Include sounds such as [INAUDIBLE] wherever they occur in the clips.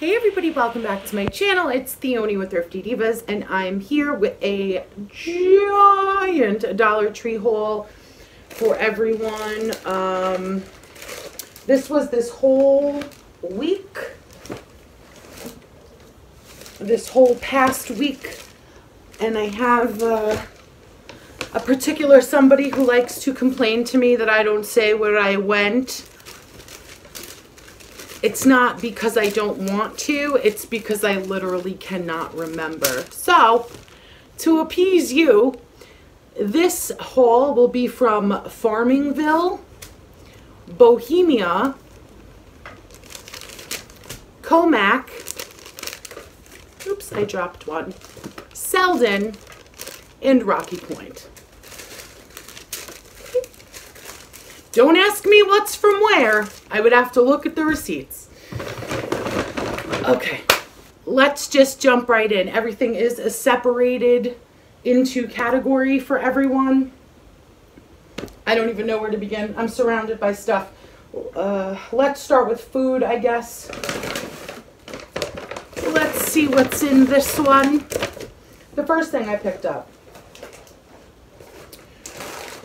Hey everybody, welcome back to my channel. It's Theoni with Thrifty Divas and I'm here with a giant Dollar Tree haul for everyone. Um, this was this whole week, this whole past week, and I have uh, a particular somebody who likes to complain to me that I don't say where I went it's not because I don't want to, it's because I literally cannot remember. So, to appease you, this haul will be from Farmingville, Bohemia, Commack, oops, I dropped one, Selden, and Rocky Point. Don't ask me what's from where. I would have to look at the receipts. Okay, let's just jump right in. Everything is separated into category for everyone. I don't even know where to begin. I'm surrounded by stuff. Uh, let's start with food, I guess. Let's see what's in this one. The first thing I picked up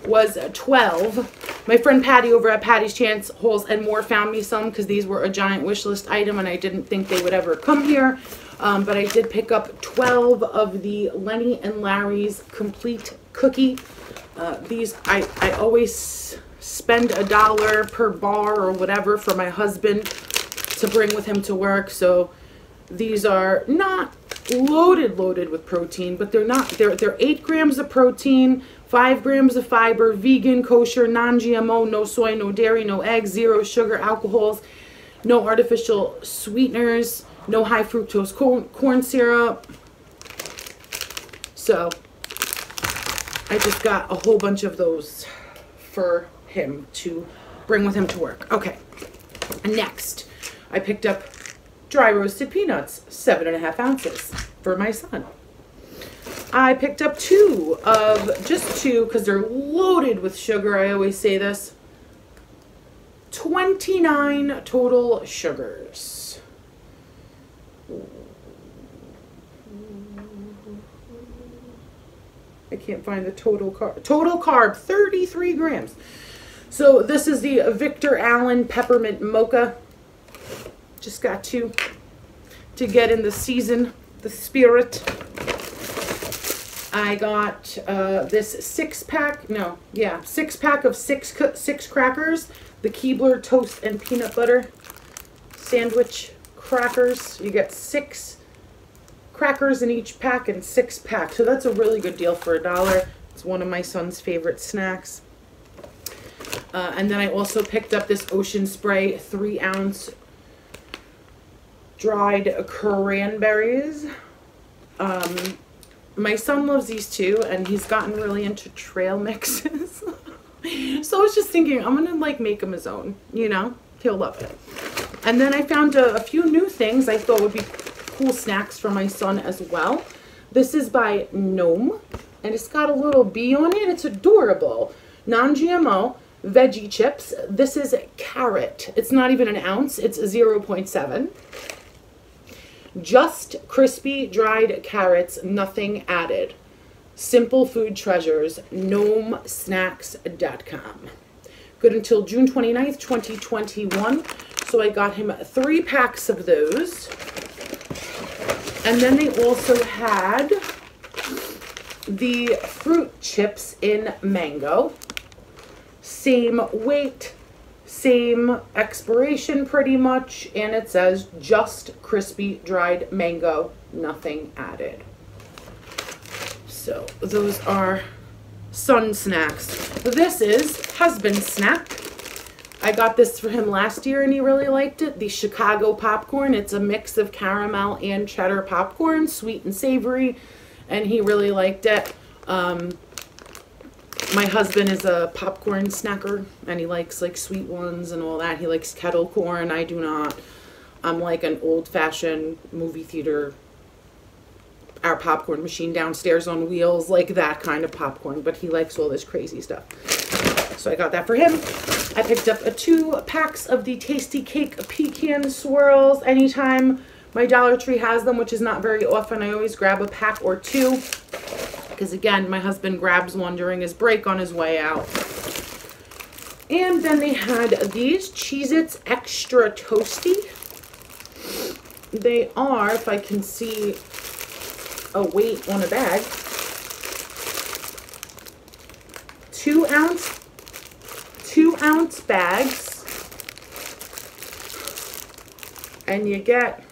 was 12 my friend Patty over at Patty's Chance Hauls and More found me some because these were a giant wish list item and I didn't think they would ever come here. Um, but I did pick up 12 of the Lenny and Larry's Complete Cookie. Uh, these, I, I always spend a dollar per bar or whatever for my husband to bring with him to work. So these are not loaded, loaded with protein, but they're not, they're, they're eight grams of protein, 5 grams of fiber, vegan, kosher, non-GMO, no soy, no dairy, no eggs, zero sugar, alcohols, no artificial sweeteners, no high fructose corn, corn syrup. So I just got a whole bunch of those for him to bring with him to work. Okay, next I picked up dry roasted peanuts, seven and a half ounces for my son. I picked up two of, just two, because they're loaded with sugar. I always say this. 29 total sugars. I can't find the total carb. Total carb, 33 grams. So this is the Victor Allen Peppermint Mocha. Just got to, to get in the season, the spirit. I got uh, this six pack, no, yeah, six pack of six six crackers, the Keebler toast and peanut butter sandwich crackers. You get six crackers in each pack and six pack. So that's a really good deal for a dollar. It's one of my son's favorite snacks. Uh, and then I also picked up this Ocean Spray three ounce dried cranberries. Um, my son loves these too, and he's gotten really into trail [LAUGHS] mixes. so I was just thinking, I'm gonna like make him his own, you know? He'll love it. And then I found a, a few new things I thought would be cool snacks for my son as well. This is by Gnome, and it's got a little bee on it. It's adorable. Non-GMO veggie chips. This is carrot. It's not even an ounce. It's 0.7. Just crispy dried carrots, nothing added. Simple Food Treasures, gnomesnacks.com. Good until June 29th, 2021. So I got him three packs of those. And then they also had the fruit chips in mango. Same weight, same expiration pretty much, and it says just crispy dried mango, nothing added. So those are sun snacks. This is husband snack. I got this for him last year and he really liked it. The Chicago popcorn. It's a mix of caramel and cheddar popcorn, sweet and savory, and he really liked it. Um, my husband is a popcorn snacker and he likes like sweet ones and all that. He likes kettle corn. I do not. I'm like an old fashioned movie theater, our popcorn machine downstairs on wheels, like that kind of popcorn. But he likes all this crazy stuff. So I got that for him. I picked up a two packs of the Tastykake Pecan Swirls. Anytime My Dollar Tree has them, which is not very often. I always grab a pack or two. Because again, my husband grabs one during his break on his way out. And then they had these Cheez-Its Extra Toasty. They are, if I can see a weight on a bag, two ounce, two ounce bags. And you get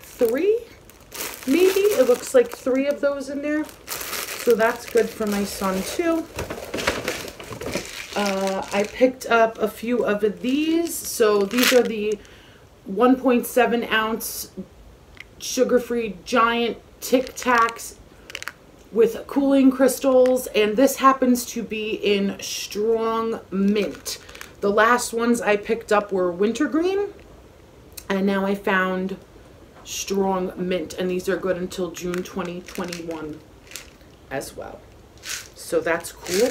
three, maybe. It looks like three of those in there. So that's good for my son too. Uh, I picked up a few of these. So these are the 1.7 ounce sugar-free giant Tic Tacs with cooling crystals. And this happens to be in strong mint. The last ones I picked up were wintergreen. And now I found strong mint. And these are good until June 2021 as well. So that's cool.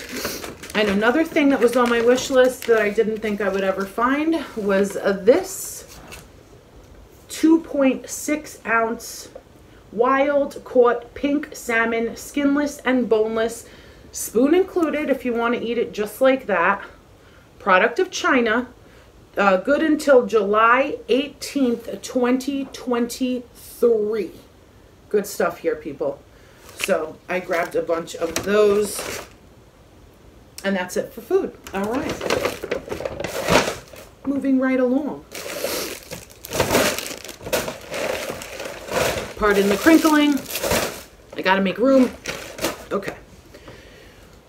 And another thing that was on my wish list that I didn't think I would ever find was uh, this 2.6 ounce wild caught pink salmon, skinless and boneless, spoon included if you want to eat it just like that. Product of China. Uh, good until July 18th, 2023. Good stuff here, people. So I grabbed a bunch of those. And that's it for food. All right. Moving right along. Pardon the crinkling. I gotta make room. Okay.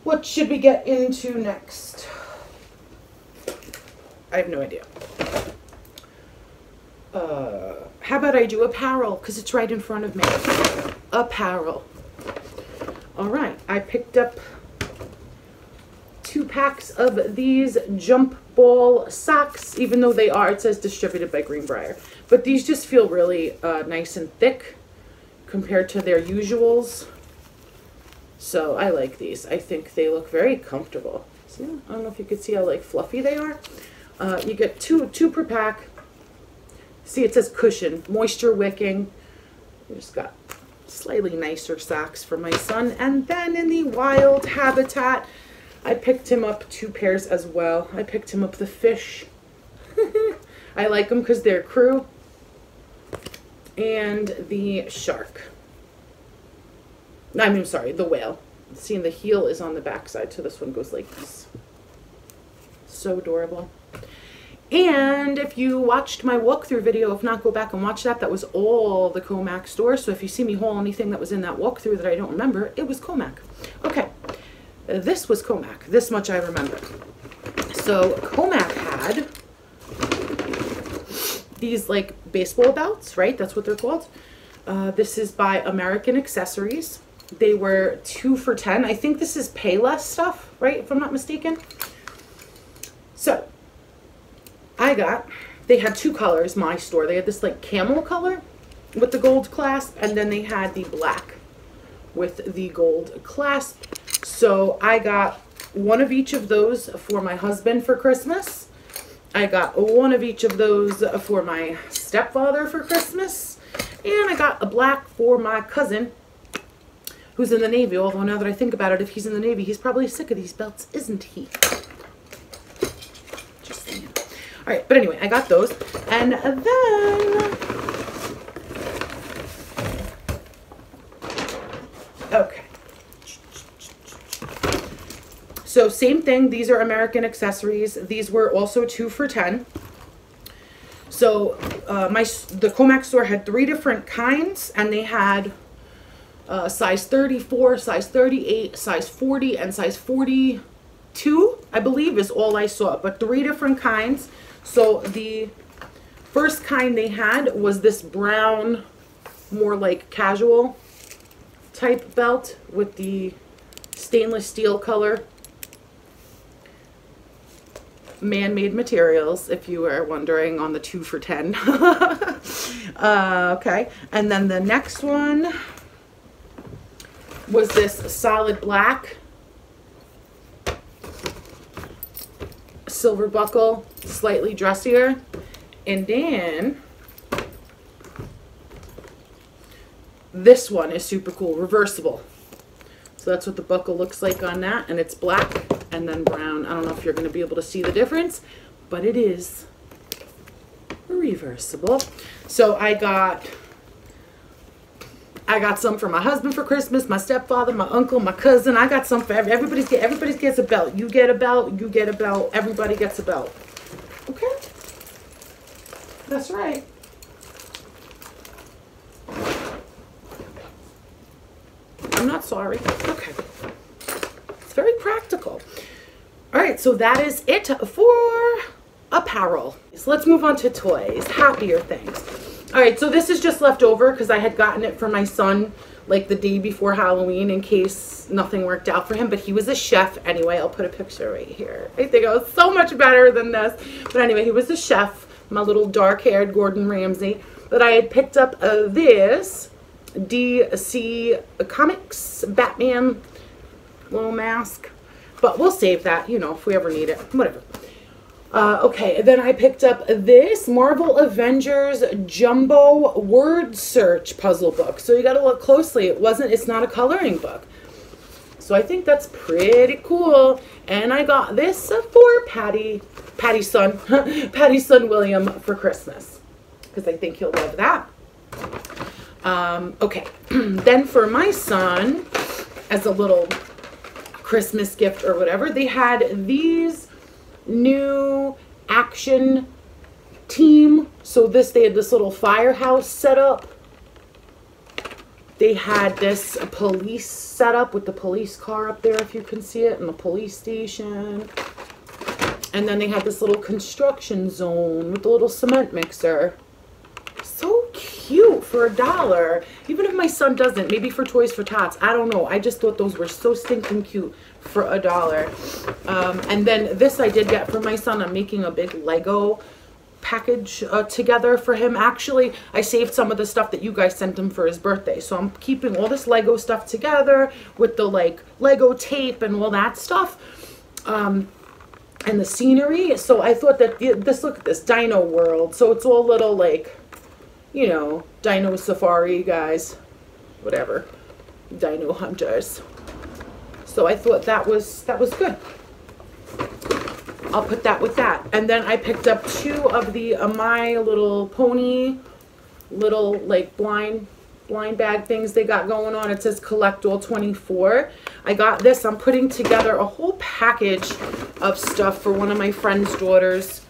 What should we get into next? I have no idea. Uh, how about I do apparel? Because it's right in front of me. Apparel. All right, I picked up two packs of these jump ball socks, even though they are, it says distributed by Greenbrier. But these just feel really uh, nice and thick compared to their usuals. So I like these. I think they look very comfortable. See, I don't know if you could see how like fluffy they are. Uh, you get two, two per pack. See, it says cushion, moisture wicking. You just got slightly nicer socks for my son. And then in the wild habitat, I picked him up two pairs as well. I picked him up the fish. [LAUGHS] I like them because they're crew. And the shark. I mean, sorry, the whale. Seeing the heel is on the backside, so this one goes like this. So adorable. And if you watched my walkthrough video, if not, go back and watch that. That was all the Commack store. So if you see me haul anything that was in that walkthrough that I don't remember, it was Commack. Okay, this was Commack. This much I remember. So Commack had these like baseball belts, right? That's what they're called. Uh, this is by American Accessories. They were two for 10. I think this is Payless stuff, right? If I'm not mistaken. So I got, they had two colors, my store. They had this like camel color with the gold clasp, and then they had the black with the gold clasp. So I got one of each of those for my husband for Christmas. I got one of each of those for my stepfather for Christmas. And I got a black for my cousin who's in the Navy. Although now that I think about it, if he's in the Navy, he's probably sick of these belts, isn't he? All right, but anyway, I got those. And then, okay. So same thing, these are American accessories. These were also two for 10. So uh, my the Commack store had three different kinds and they had uh, size 34, size 38, size 40, and size 42, I believe is all I saw, but three different kinds. So the first kind they had was this brown, more like casual type belt with the stainless steel color. Man-made materials if you were wondering on the two for 10 [LAUGHS] uh, okay and then the next one was this solid black silver buckle, slightly dressier. And then this one is super cool, reversible. So that's what the buckle looks like on that. And it's black and then brown. I don't know if you're going to be able to see the difference, but it is reversible. So I got I got some for my husband for Christmas, my stepfather, my uncle, my cousin. I got some for every, everybody's get everybody gets a belt. You get a belt, you get a belt, everybody gets a belt. Okay? That's right. I'm not sorry. Okay. It's very practical. All right, so that is it for apparel. So let's move on to toys, happier things. All right, so this is just left over because I had gotten it for my son like the day before Halloween in case nothing worked out for him. But he was a chef anyway. I'll put a picture right here. I think I was so much better than this. But anyway, he was a chef, my little dark-haired Gordon Ramsay. But I had picked up uh, this DC Comics Batman little mask. But we'll save that, you know, if we ever need it. Whatever. Uh, okay, then I picked up this Marvel Avengers Jumbo Word Search puzzle book. So you got to look closely. It wasn't, it's not a coloring book. So I think that's pretty cool. And I got this for Patty, Patty's son, [LAUGHS] Patty's son William for Christmas. Because I think he'll love that. Um, okay, [CLEARS THROAT] then for my son, as a little Christmas gift or whatever, they had these new action team. So this, they had this little firehouse set up. They had this police set up with the police car up there, if you can see it, and the police station. And then they had this little construction zone with the little cement mixer. So cute for a dollar. Even if my son doesn't, maybe for Toys for Tots. I don't know. I just thought those were so stinking cute for a dollar. Um, and then this I did get for my son. I'm making a big Lego package uh, together for him. Actually, I saved some of the stuff that you guys sent him for his birthday. So I'm keeping all this Lego stuff together with the like Lego tape and all that stuff. Um, and the scenery. So I thought that this, look at this, Dino World. So it's all little like, you know, Dino Safari guys, whatever, Dino Hunters. So I thought that was, that was good. I'll put that with that. And then I picked up two of the uh, My Little Pony little like blind blind bag things they got going on. It says collect all 24. I got this. I'm putting together a whole package of stuff for one of my friend's daughters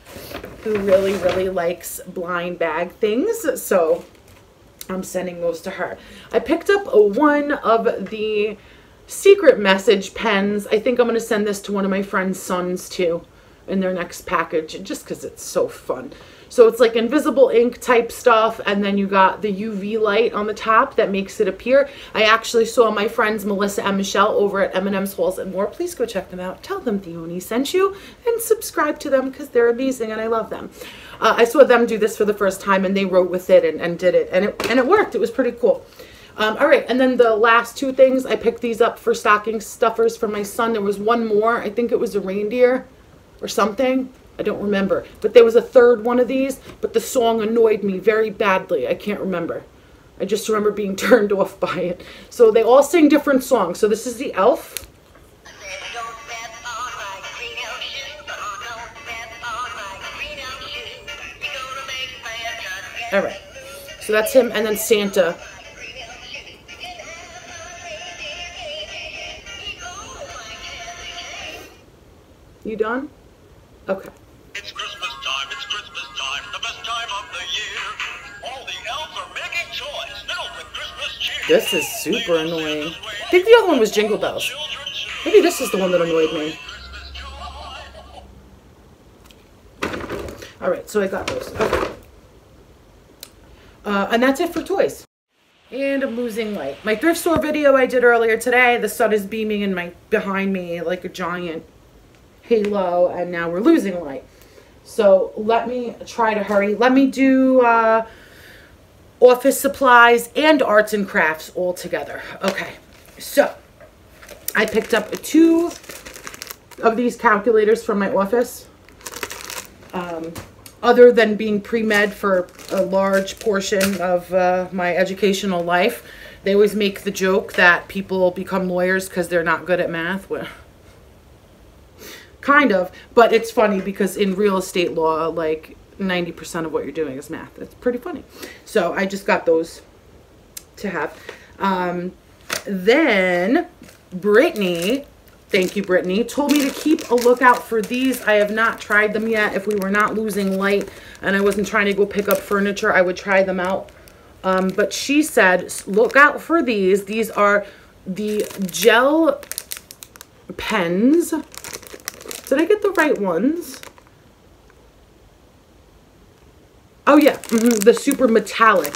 who really, really likes blind bag things. So I'm sending those to her. I picked up one of the secret message pens. I think I'm going to send this to one of my friend's sons too in their next package just because it's so fun. So it's like invisible ink type stuff and then you got the UV light on the top that makes it appear. I actually saw my friends Melissa and Michelle over at M&M's Hauls and More. Please go check them out. Tell them Theoni sent you and subscribe to them because they're amazing and I love them. Uh, I saw them do this for the first time and they wrote with it and, and did it and it and it worked. It was pretty cool. Um, all right, and then the last two things, I picked these up for stocking stuffers for my son. There was one more. I think it was a reindeer or something. I don't remember. But there was a third one of these, but the song annoyed me very badly. I can't remember. I just remember being [LAUGHS] turned off by it. So they all sing different songs. So this is the Elf. All right. So that's him and then Santa You done? Okay. It's Christmas time, it's Christmas time, the best time of the year. All the elves are making toys filled with Christmas cheer. This is super annoying. I think the other one was Jingle Bells. Maybe this is the one that annoyed me. Alright, so I got those. Okay. Uh, and that's it for toys. And I'm losing light. My thrift store video I did earlier today, the sun is beaming in my behind me like a giant halo and now we're losing light. So let me try to hurry. Let me do uh, office supplies and arts and crafts all together. Okay, so I picked up two of these calculators from my office. Um, other than being pre-med for a large portion of uh, my educational life, they always make the joke that people become lawyers because they're not good at math. Kind of, but it's funny because in real estate law, like 90% of what you're doing is math. It's pretty funny. So I just got those to have. Um, then Brittany, thank you, Brittany, told me to keep a lookout for these. I have not tried them yet. If we were not losing light and I wasn't trying to go pick up furniture, I would try them out. Um, but she said, look out for these. These are the gel pens. Did I get the right ones? Oh yeah, mm -hmm, the super metallic.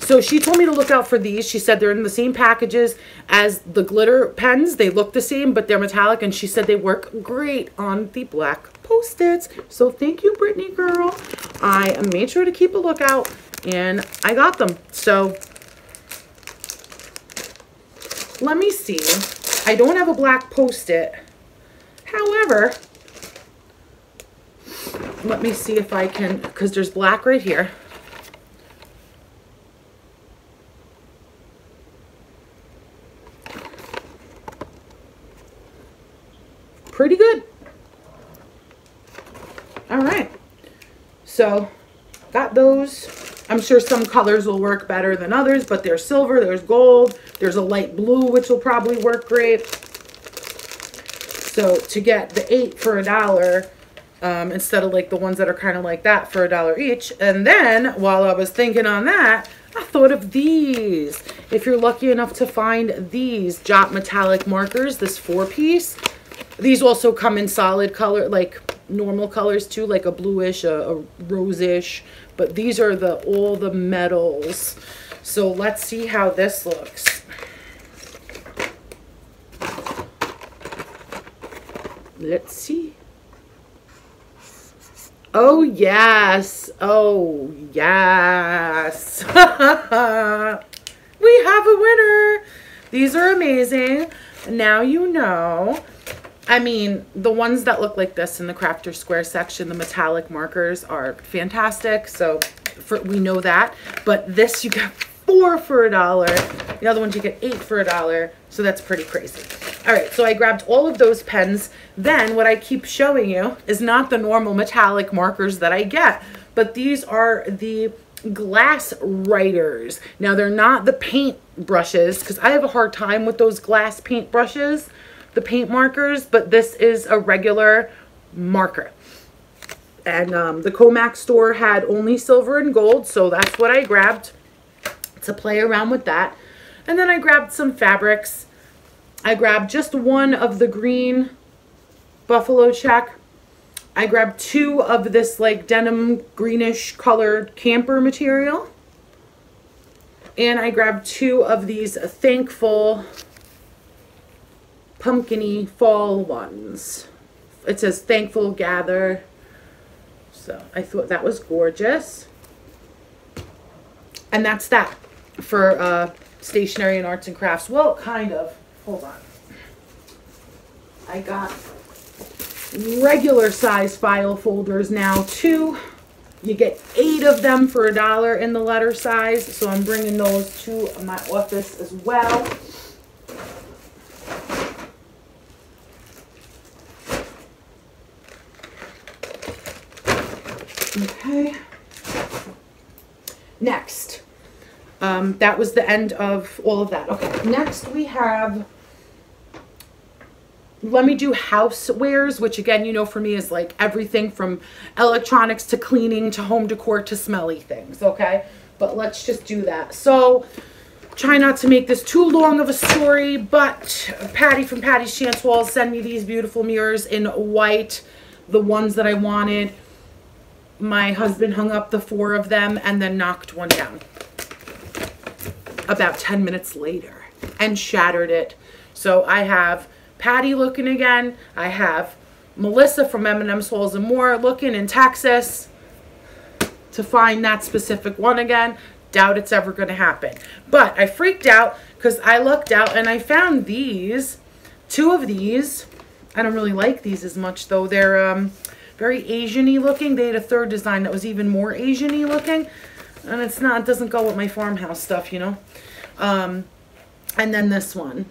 So she told me to look out for these. She said they're in the same packages as the glitter pens. They look the same, but they're metallic. And she said they work great on the black post-its. So thank you, Brittany girl. I made sure to keep a lookout and I got them. So let me see. I don't have a black post-it. However, let me see if I can, because there's black right here. pretty good. All right. So got those. I'm sure some colors will work better than others, but there's silver, there's gold, there's a light blue, which will probably work great. So to get the eight for a dollar, um, instead of like the ones that are kind of like that for a dollar each. And then while I was thinking on that, I thought of these. If you're lucky enough to find these Jot Metallic markers, this four piece, these also come in solid color, like normal colors too, like a bluish, a, a rosish. But these are the all the metals. So let's see how this looks. Let's see. Oh, yes. Oh, yes. [LAUGHS] we have a winner. These are amazing. Now you know. I mean, the ones that look like this in the crafter square section, the metallic markers are fantastic. So for, we know that. But this you get four for a dollar. The other ones you get eight for a dollar. So that's pretty crazy. All right, so I grabbed all of those pens. Then what I keep showing you is not the normal metallic markers that I get, but these are the glass writers. Now they're not the paint brushes because I have a hard time with those glass paint brushes the paint markers, but this is a regular marker. And um, the Commack store had only silver and gold, so that's what I grabbed to play around with that. And then I grabbed some fabrics. I grabbed just one of the green buffalo check. I grabbed two of this like denim greenish colored camper material. And I grabbed two of these thankful pumpkiny fall ones. It says thankful gather. So I thought that was gorgeous. And that's that for uh, stationery and arts and crafts. Well, kind of. Hold on. I got regular size file folders now too. You get eight of them for a dollar in the letter size. So I'm bringing those to my office as well. Okay. Next. Um, that was the end of all of that. Okay, next we have, let me do housewares, which again, you know, for me is like everything from electronics to cleaning to home decor to smelly things, okay? But let's just do that. So, try not to make this too long of a story, but Patty from Patty's Chance Walls sent me these beautiful mirrors in white, the ones that I wanted my husband hung up the four of them and then knocked one down about 10 minutes later and shattered it. So I have Patty looking again. I have Melissa from M&M Souls and More looking in Texas to find that specific one again. Doubt it's ever going to happen. But I freaked out because I looked out and I found these, two of these. I don't really like these as much though. They're um, very Asian-y looking. They had a third design that was even more Asian-y looking. And it's not, it doesn't go with my farmhouse stuff, you know. Um, And then this one.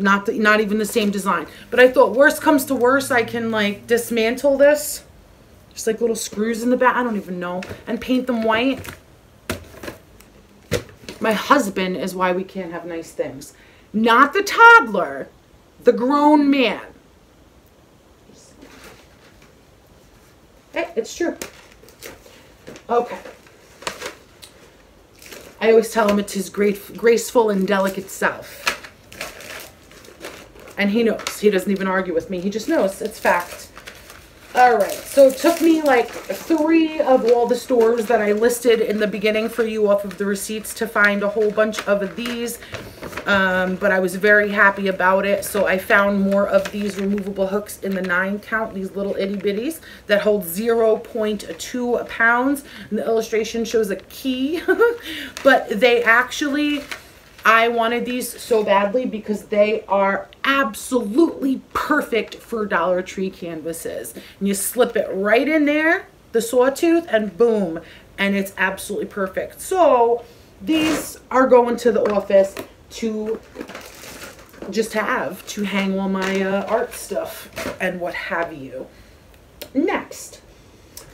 Not the, not even the same design. But I thought worst comes to worst, I can like dismantle this. Just like little screws in the back. I don't even know. And paint them white. My husband is why we can't have nice things. Not the toddler. The grown man. Hey, it's true. Okay. I always tell him it's his great, graceful and delicate self. And he knows. He doesn't even argue with me. He just knows. It's fact. All right, so it took me like three of all the stores that I listed in the beginning for you off of the receipts to find a whole bunch of these. Um, but I was very happy about it. So I found more of these removable hooks in the nine count, these little itty bitties that hold 0.2 pounds. And the illustration shows a key, [LAUGHS] but they actually I wanted these so badly because they are absolutely perfect for Dollar Tree canvases. And you slip it right in there, the sawtooth, and boom, and it's absolutely perfect. So these are going to the office to just have to hang all my uh, art stuff and what have you. Next,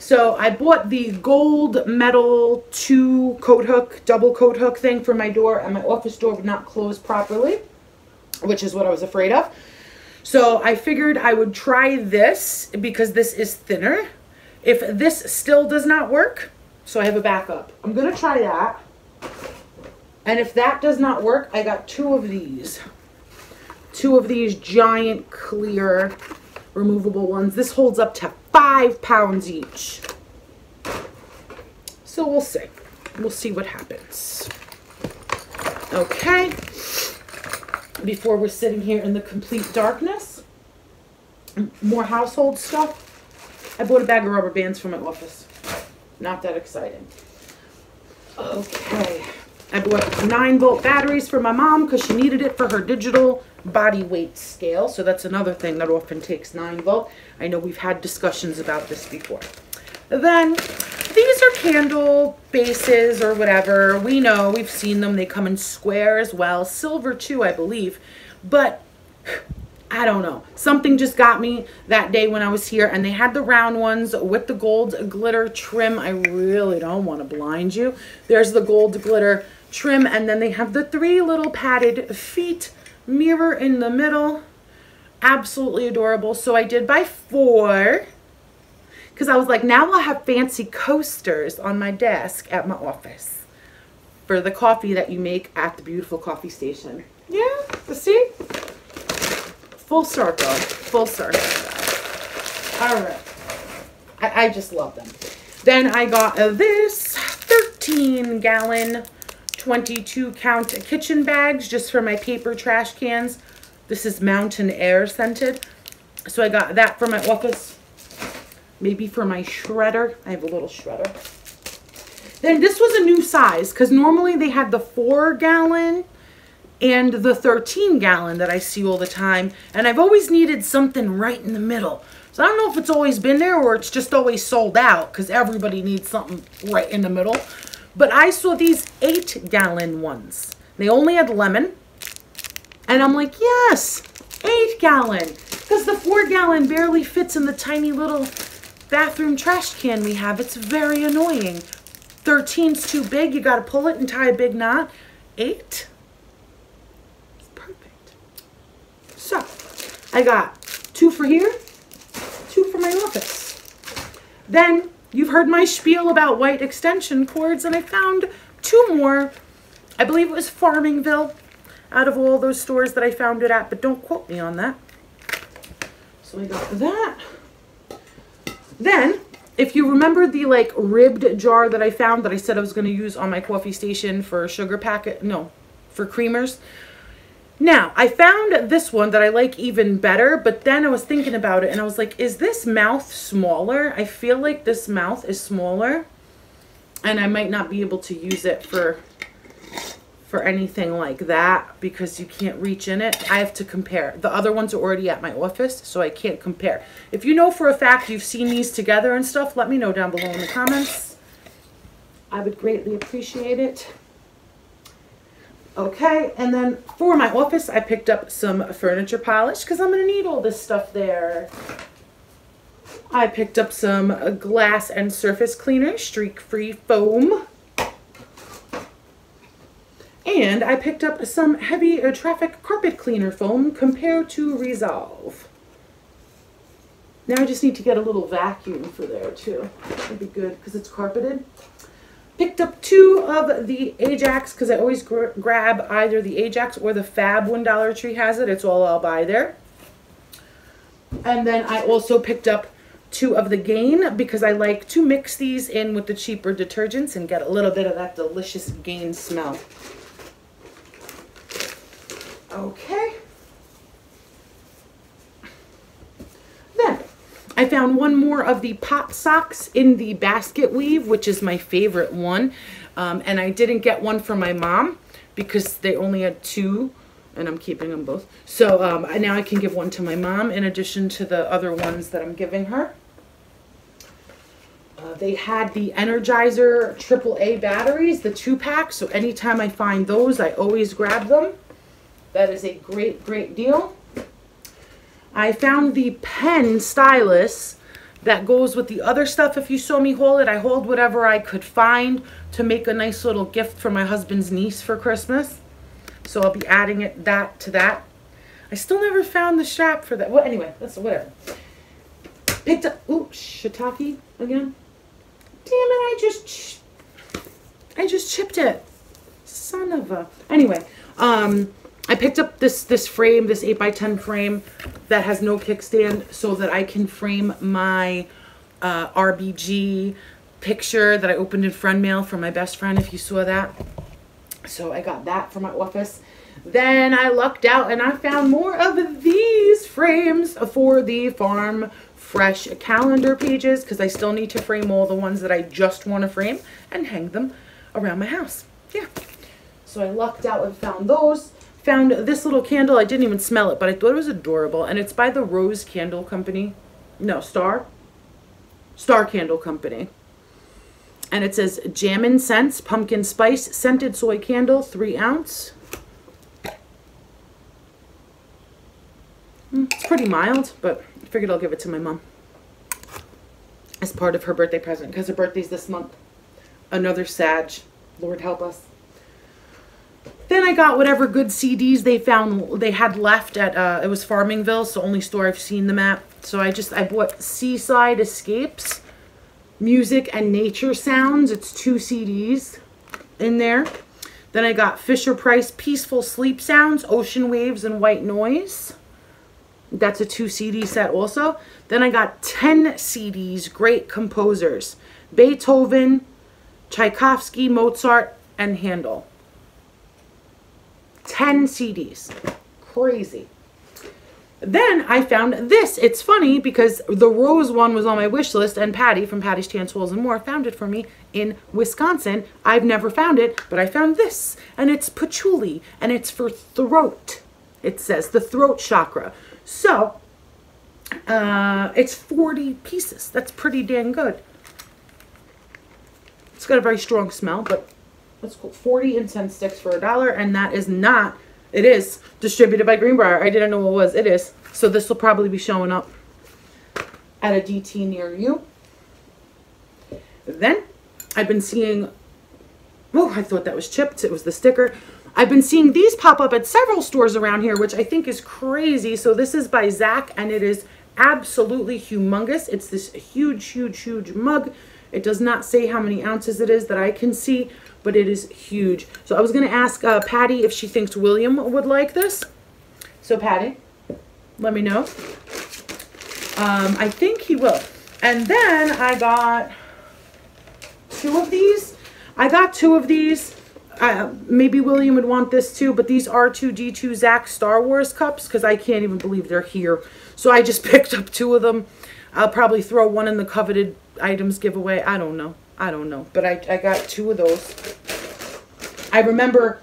so I bought the gold metal two coat hook, double coat hook thing for my door and my office door would not close properly, which is what I was afraid of. So I figured I would try this because this is thinner. If this still does not work, so I have a backup. I'm to try that. And if that does not work, I got two of these. Two of these giant clear removable ones. This holds up to five pounds each. So we'll see. We'll see what happens. Okay. Before we're sitting here in the complete darkness, more household stuff. I bought a bag of rubber bands for my office. Not that exciting. Okay. I bought 9 volt batteries for my mom because she needed it for her digital body weight scale. So that's another thing that often takes 9 volt. I know we've had discussions about this before. Then these are candle bases or whatever. We know, we've seen them. They come in square as well. Silver too, I believe. But [SIGHS] I don't know. Something just got me that day when I was here and they had the round ones with the gold glitter trim. I really don't want to blind you. There's the gold glitter trim and then they have the three little padded feet mirror in the middle. Absolutely adorable. So I did buy four because I was like, now I'll have fancy coasters on my desk at my office for the coffee that you make at the beautiful coffee station. Yeah, see? Full circle, full circle. All right. I, I just love them. Then I got this 13 gallon 22 count kitchen bags just for my paper trash cans. This is Mountain Air scented. So I got that for my office. Maybe for my shredder. I have a little shredder. Then this was a new size because normally they had the 4 gallon and the 13 gallon that I see all the time. And I've always needed something right in the middle. So I don't know if it's always been there or it's just always sold out because everybody needs something right in the middle. But I saw these eight gallon ones. They only had lemon. And I'm like, yes, eight gallon. Because the four gallon barely fits in the tiny little bathroom trash can we have. It's very annoying. 13's too big. You got to pull it and tie a big knot. Eight. It's perfect. So, I got two for here, two for my office. Then You've heard my spiel about white extension cords, and I found two more. I believe it was Farmingville out of all those stores that I found it at, but don't quote me on that. So I got that. Then, if you remember the like ribbed jar that I found that I said I was going to use on my coffee station for sugar packet, no, for creamers, now, I found this one that I like even better, but then I was thinking about it and I was like, is this mouth smaller? I feel like this mouth is smaller and I might not be able to use it for for anything like that because you can't reach in it. I have to compare. The other ones are already at my office, so I can't compare. If you know for a fact you've seen these together and stuff, let me know down below in the comments. I would greatly appreciate it. Okay, and then for my office, I picked up some furniture polish because I'm going to need all this stuff there. I picked up some glass and surface cleaner, streak-free foam. And I picked up some heavy traffic carpet cleaner foam compared to Resolve. Now I just need to get a little vacuum for there too. That'd be good because it's carpeted. Picked up two of the Ajax because I always gr grab either the Ajax or the Fab when Dollar Tree has it. It's all I'll buy there. And then I also picked up two of the Gain because I like to mix these in with the cheaper detergents and get a little bit of that delicious Gain smell. Okay. I found one more of the pop socks in the basket weave, which is my favorite one. Um, and I didn't get one for my mom because they only had two and I'm keeping them both. So um, now I can give one to my mom in addition to the other ones that I'm giving her. Uh, they had the Energizer AAA batteries, the two pack. So anytime I find those, I always grab them. That is a great, great deal. I found the pen stylus that goes with the other stuff. If you saw me hold it, I hold whatever I could find to make a nice little gift for my husband's niece for Christmas. So I'll be adding it that to that. I still never found the strap for that. Well, anyway, that's whatever. Picked up, ooh, shiitake again. Damn it, I just, I just chipped it. Son of a, anyway, um, I picked up this this frame, this 8x10 frame that has no kickstand so that I can frame my uh, RBG picture that I opened in friend mail for my best friend if you saw that. So I got that for my office. Then I lucked out and I found more of these frames for the farm fresh calendar pages because I still need to frame all the ones that I just want to frame and hang them around my house. Yeah. So I lucked out and found those found this little candle. I didn't even smell it, but I thought it was adorable. And it's by the Rose Candle Company. No, Star. Star Candle Company. And it says Jammin' Scents Pumpkin Spice Scented Soy Candle, 3 ounce. Hmm, it's pretty mild, but I figured I'll give it to my mom. As part of her birthday present, because her birthday's this month. Another Sag. Lord help us. I got whatever good CDs they found they had left at uh, it was Farmingville, so only store I've seen them at. So I just I bought Seaside Escapes, Music and Nature Sounds. It's two CDs in there. Then I got Fisher Price Peaceful Sleep Sounds, Ocean Waves and White Noise. That's a two CD set also. Then I got 10 CDs, great composers. Beethoven, Tchaikovsky, Mozart, and Handel. 10 CDs. Crazy. Then I found this. It's funny because the rose one was on my wish list and Patty from Patty's Chance Hauls and More found it for me in Wisconsin. I've never found it, but I found this and it's patchouli and it's for throat. It says the throat chakra. So uh, it's 40 pieces. That's pretty dang good. It's got a very strong smell, but that's cool. 40 incense sticks for a dollar, and that is not, it is distributed by Greenbrier. I didn't know what it was. It is. So this will probably be showing up at a DT near you. Then I've been seeing, oh, I thought that was chipped. It was the sticker. I've been seeing these pop up at several stores around here, which I think is crazy. So this is by Zak, and it is absolutely humongous. It's this huge, huge, huge mug. It does not say how many ounces it is that I can see, but it is huge. So I was going to ask uh, Patty if she thinks William would like this. So Patty, let me know. Um, I think he will. And then I got two of these. I got two of these. Uh, maybe William would want this too, but these R2D2 Zak Star Wars cups because I can't even believe they're here. So I just [LAUGHS] picked up two of them. I'll probably throw one in the coveted items giveaway. I don't know. I don't know. But I, I got two of those. I remember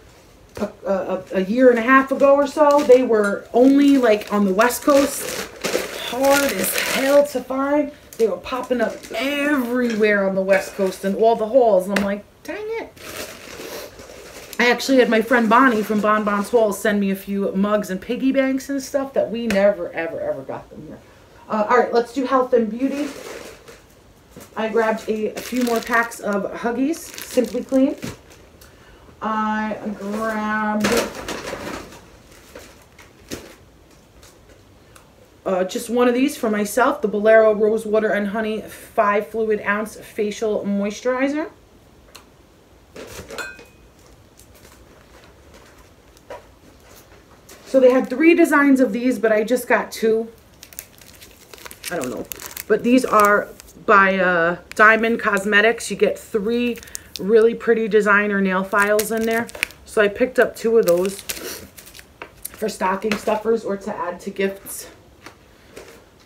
a, a, a, year and a half ago or so, they were only like on the West Coast. Hard as hell to find. They were popping up everywhere on the West Coast and all the halls. And I'm like, dang it. I actually had my friend Bonnie from Bon Bon's Haul send me a few mugs and piggy banks and stuff that we never, ever, ever got them here. Uh, all right, let's do health and beauty. I grabbed a, a few more packs of Huggies, Simply Clean. I grabbed uh, just one of these for myself, the Bolero Rose Water and Honey 5 Fluid Ounce Facial Moisturizer. So they had three designs of these, but I just got two. I don't know. But these are by uh, Diamond Cosmetics. You get three really pretty designer nail files in there. So I picked up two of those for stocking stuffers or to add to gifts.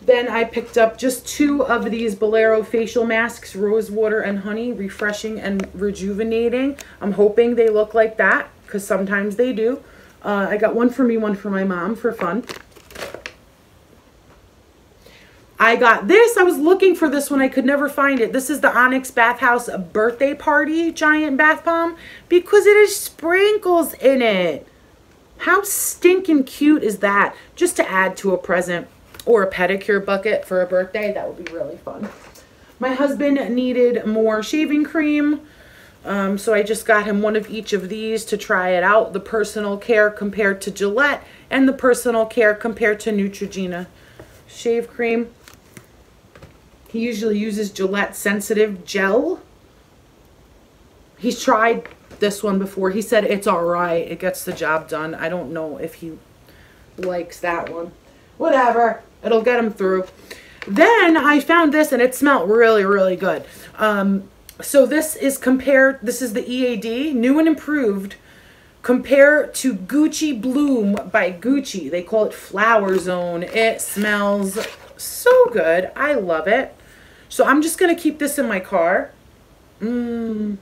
Then I picked up just two of these Bolero facial masks, rose water and honey, refreshing and rejuvenating. I'm hoping they look like that because sometimes they do. Uh, I got one for me, one for my mom for fun. I got this. I was looking for this one. I could never find it. This is the Onyx Bathhouse Birthday Party Giant Bath Bomb because it has sprinkles in it. How stinking cute is that? Just to add to a present or a pedicure bucket for a birthday. That would be really fun. My husband needed more shaving cream. Um, so I just got him one of each of these to try it out. The personal care compared to Gillette and the personal care compared to Neutrogena shave cream. He usually uses Gillette Sensitive Gel. He's tried this one before. He said it's all right. It gets the job done. I don't know if he likes that one. Whatever. It'll get him through. Then I found this and it smelled really, really good. Um, so this is compared, this is the EAD, new and improved. Compare to Gucci Bloom by Gucci. They call it Flower Zone. It smells so good. I love it. So I'm just going to keep this in my car. Mm.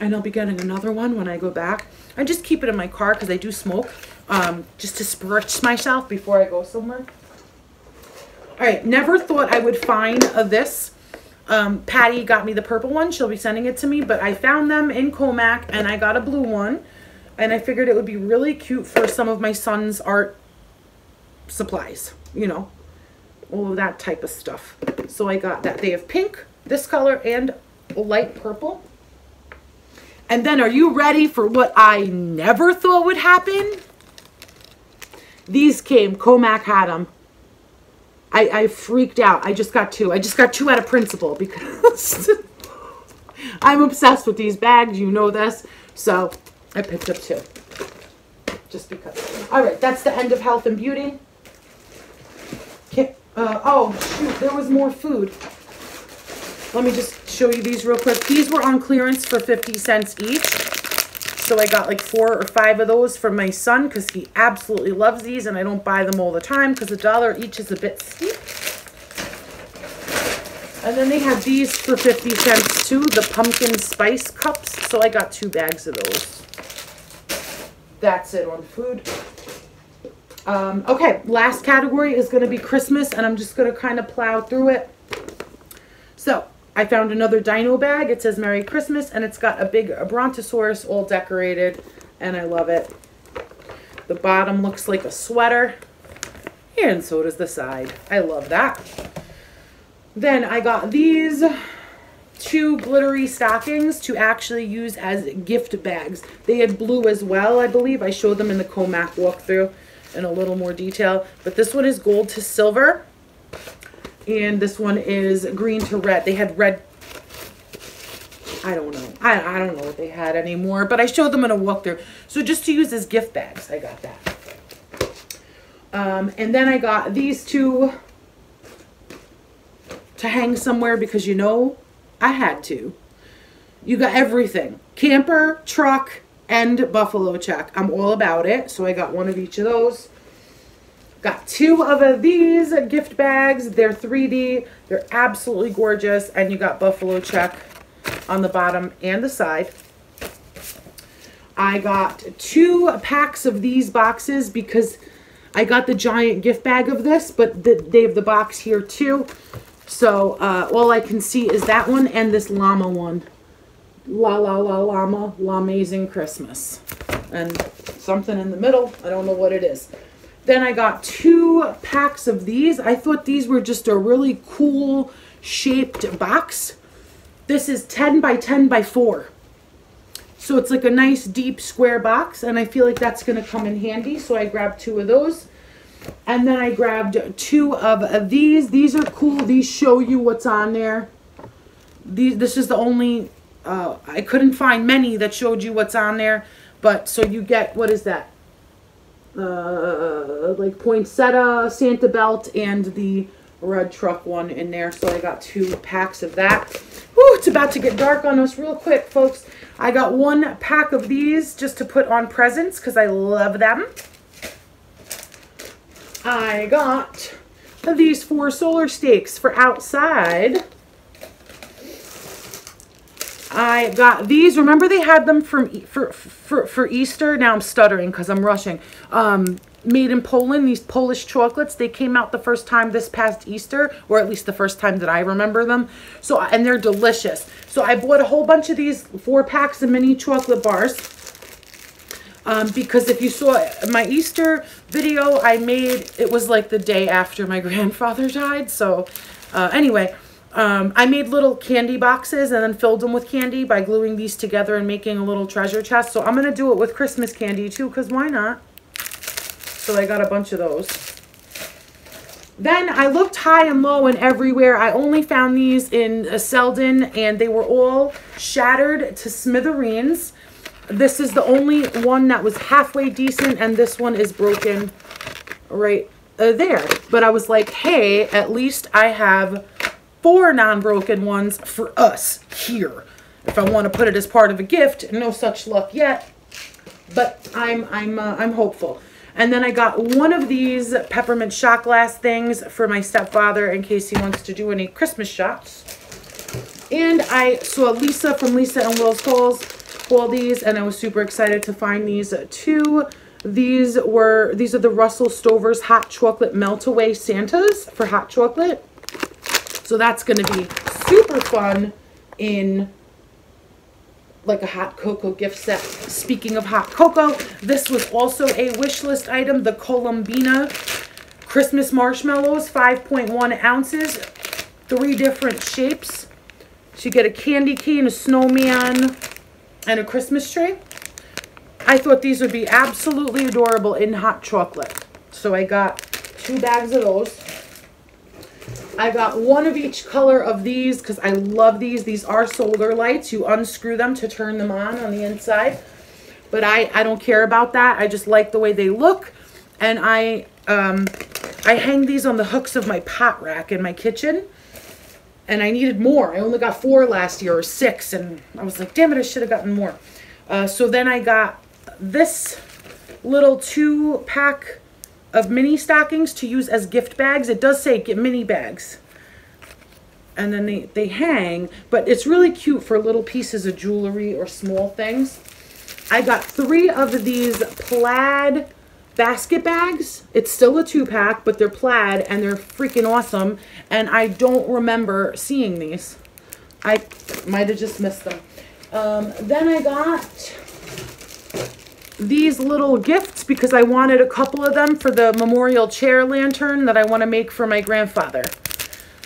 And I'll be getting another one when I go back. I just keep it in my car because I do smoke. Um, just to spritz myself before I go somewhere. All right, never thought I would find uh, this. Um, Patty got me the purple one. She'll be sending it to me. But I found them in Commack and I got a blue one. And I figured it would be really cute for some of my son's art supplies. You know, all of that type of stuff. So I got that. They have pink, this color, and light purple. And then are you ready for what I never thought would happen? These came, Commack had them. I, I freaked out. I just got two. I just got two out of principle because [LAUGHS] I'm obsessed with these bags. You know this. So I picked up two. Just because. All right, that's the end of health and beauty. Uh, oh, shoot, there was more food. Let me just show you these real quick. These were on clearance for 50 cents each. So I got like four or five of those for my son because he absolutely loves these and I don't buy them all the time because a dollar each is a bit steep. And then they have these for 50 cents too, the pumpkin spice cups. So I got two bags of those. That's it on food. Um, okay, last category is going to be Christmas, and I'm just going to kind of plow through it. So, I found another dino bag. It says Merry Christmas, and it's got a big Brontosaurus all decorated, and I love it. The bottom looks like a sweater, and so does the side. I love that. Then I got these two glittery stockings to actually use as gift bags. They had blue as well, I believe. I showed them in the Commack walkthrough in a little more detail. But this one is gold to silver. And this one is green to red. They had red. I don't know. I, I don't know what they had anymore. But I showed them in a walkthrough. So just to use as gift bags, I got that. Um, and then I got these two to hang somewhere because you know I had to. You got everything. Camper, truck, and buffalo check. I'm all about it. So I got one of each of those. Got two of these gift bags. They're 3D. They're absolutely gorgeous. And you got buffalo check on the bottom and the side. I got two packs of these boxes because I got the giant gift bag of this, but the, they have the box here too. So uh, all I can see is that one and this llama one La La La Llama, La Amazing Christmas. And something in the middle, I don't know what it is. Then I got two packs of these. I thought these were just a really cool shaped box. This is 10 by 10 by 4. So it's like a nice deep square box and I feel like that's going to come in handy. So I grabbed two of those. And then I grabbed two of these. These are cool. These show you what's on there. These, this is the only, uh, I couldn't find many that showed you what's on there. But so you get, what is that? Uh, like poinsettia, Santa belt, and the red truck one in there. So I got two packs of that. Whew, it's about to get dark on us real quick, folks. I got one pack of these just to put on presents because I love them. I got these four solar stakes for outside. I got these. Remember they had them from for for for Easter. Now I'm stuttering because I'm rushing. Um, made in Poland. These Polish chocolates. They came out the first time this past Easter, or at least the first time that I remember them. So and they're delicious. So I bought a whole bunch of these four packs of mini chocolate bars. Um, because if you saw my Easter video I made, it was like the day after my [LAUGHS] grandfather died. So uh, anyway, um, I made little candy boxes and then filled them with candy by gluing these together and making a little treasure chest. So I'm going to do it with Christmas candy too, because why not? So I got a bunch of those. Then I looked high and low and everywhere. I only found these in uh, Selden and they were all shattered to smithereens. This is the only one that was halfway decent and this one is broken right uh, there. But I was like, hey, at least I have four non-broken ones for us here. If I want to put it as part of a gift, no such luck yet, but I'm I'm uh, I'm hopeful. And then I got one of these peppermint shot glass things for my stepfather in case he wants to do any Christmas shots. And I saw Lisa from Lisa and Will's Calls all these and I was super excited to find these too. These were, these are the Russell Stover's Hot Chocolate Melt Away Santas for hot chocolate. So that's going to be super fun in like a hot cocoa gift set. Speaking of hot cocoa, this was also a wish list item, the Colombina Christmas marshmallows, 5.1 ounces, three different shapes. So you get a candy cane, a snowman, and a Christmas tree. I thought these would be absolutely adorable in hot chocolate. So I got two bags of those. I got one of each color of these because I love these. These are solar lights. You unscrew them to turn them on on the inside. But I, I don't care about that. I just like the way they look. And I, um, I hang these on the hooks of my pot rack in my kitchen. And I needed more. I only got four last year or six. And I was like, damn it, I should have gotten more. Uh, so then I got this little two pack of mini stockings to use as gift bags. It does say get mini bags. And then they, they hang, but it's really cute for little pieces of jewelry or small things. I got three of these plaid basket bags. It's still a two pack, but they're plaid and they're freaking awesome. And I don't remember seeing these. I might have just missed them. Um, then I got these little gifts because I wanted a couple of them for the memorial chair lantern that I want to make for my grandfather.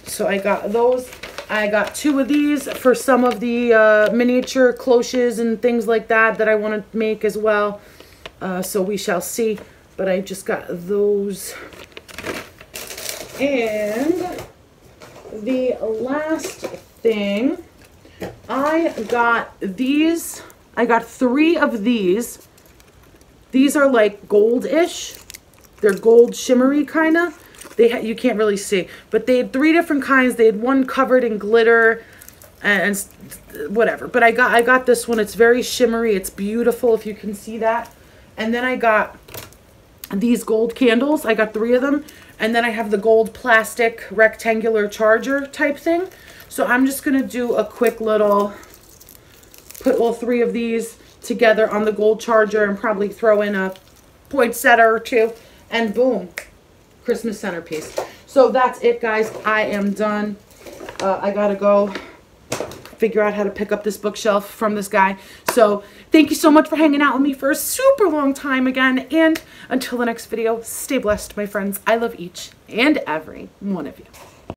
So I got those. I got two of these for some of the uh, miniature cloches and things like that that I want to make as well. Uh, so we shall see. But I just got those. And the last thing, I got these. I got three of these these are like goldish. They're gold shimmery kind of. They you can't really see, but they had three different kinds. They had one covered in glitter and, and whatever. But I got I got this one. It's very shimmery. It's beautiful if you can see that. And then I got these gold candles. I got three of them. And then I have the gold plastic rectangular charger type thing. So I'm just going to do a quick little, put all three of these together on the gold charger and probably throw in a poinsettia or two and boom, Christmas centerpiece. So that's it guys. I am done. Uh, I gotta go figure out how to pick up this bookshelf from this guy. So thank you so much for hanging out with me for a super long time again. And until the next video, stay blessed, my friends. I love each and every one of you.